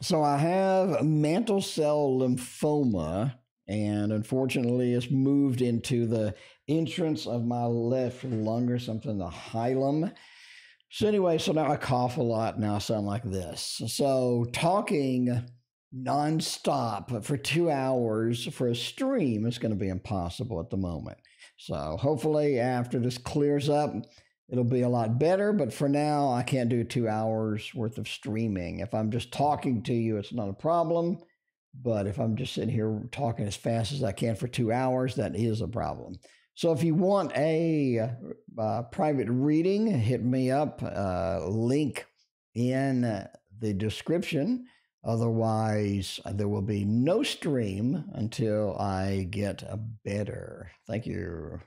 So I have mantle cell lymphoma, and unfortunately, it's moved into the entrance of my left lung or something, the hilum. So anyway, so now I cough a lot. Now I sound like this. So talking nonstop for two hours for a stream is going to be impossible at the moment. So hopefully, after this clears up, it'll be a lot better. But for now, I can't do two hours worth of streaming. If I'm just talking to you, it's not a problem. But if I'm just sitting here talking as fast as I can for two hours, that is a problem. So if you want a uh, private reading, hit me up. Uh, link in the description. Otherwise, there will be no stream until I get a better. Thank you.